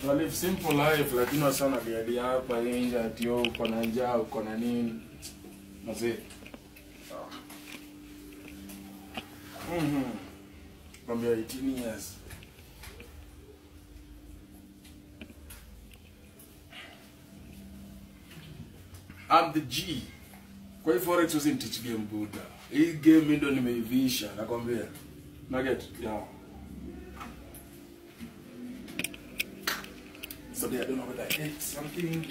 Tuna live simple life lakini wasa diadi hapa nje ati oh, uko na njaa uko na nini mazee Mhm. Kwambia 18 years. I'm the G. Kwa hii forex usinitich game buda. Hii game nimeivisha nakwambia. Nugget, yeah. So they, I don't know whether I ate something.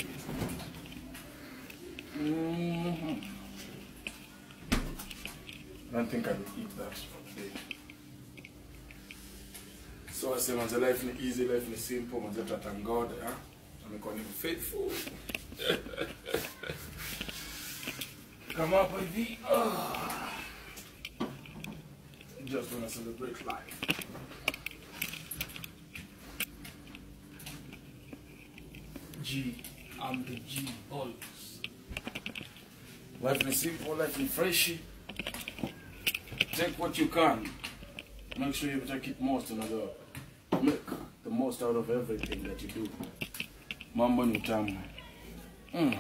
Mhm. I don't think I will eat that for today. So I say manze life is easy, life ni simple, manze tata God, eh? Amekuwa ni faithful. Kama hapa hivi. ah. Just wanna celebrate life. G, I'm the G always. Life is simple, life is freshy. Take what you can. Make sure you take it most another. Make the most out of everything that you do. Mambo ni tamu. Mm.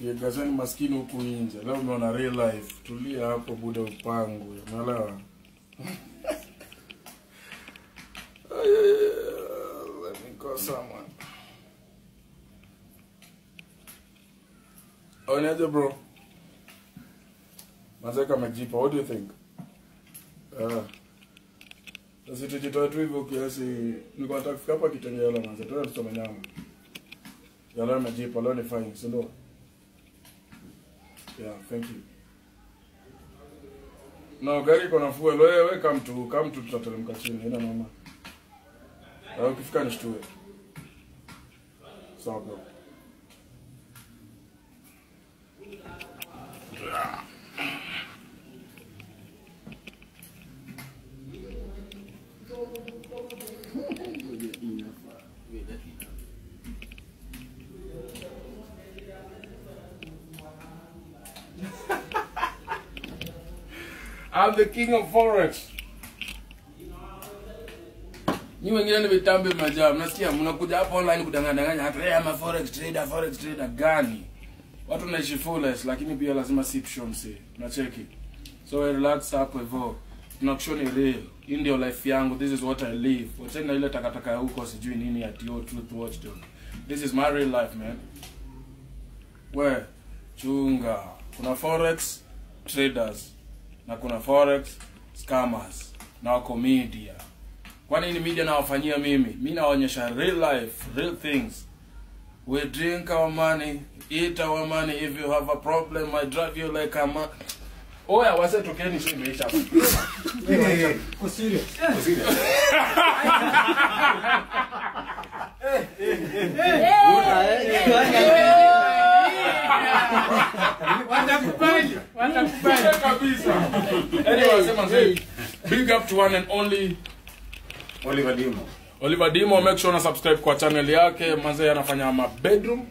Gazani maskini huku nje. Leo umeona real life. Tulia hapo buda upangu. Unaelewa? Onyeje me call someone. Onyaje bro? Mazeka majipa, what do you think? Ah. Sasa tujitoe tu hivyo kiasi. Nilikuwa nataka kufika hapa kitengela manze. Tuende tusome nyama. Yala majipa, leo ni fine, si ndio? Yeah, thank you. No, gari iko na fuel. Wewe wewe come tu, come tu tutateremka chini. Ina mama. Na ukifika nishtue. Sawa bro. I'm the king of forex. Ni wengine ni vitambi majaa, mnasikia mnakuja hapa online kudanganya hata hey, ama forex trader, forex trader gani? Watu naishi foolish lakini pia lazima sip shomsi. Unacheki. So I relax hapo hivyo. Tunakushoni real. Hii ndio life yangu. This is what I live. Wacheni na ile takataka huko sijui nini ati yo truth watchdog. This is my real life man. We chunga. Kuna forex traders na kuna forex scammers na wako media. kwa nini ni media nawafanyia mimi? Mi nawaonyesha real life, real things. We drink our money, eat our money. If you have a problem, I drive you like a man. Oya, wase tokeni, sio imeisha. kabisa. Anyway, sema mzee, big up to one and only Oliver Dimo. Oliver Dimo. Make sure na subscribe kwa channel yake. Manze anafanya ma bedroom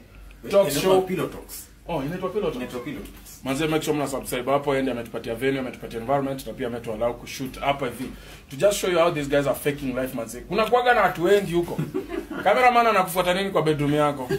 talk show. Pillow Talks. Oh, inaitwa Pillow Talk. Inaitwa Pillow Talks. Manze make sure mna subscribe hapo, ende ametupatia venue, ametupatia environment na pia ametuallow kushoot hapa hivi. To just show you how these guys are faking life manze. Kuna kuaga na watu wengi huko. Cameraman anakufuata nini kwa bedroom yako?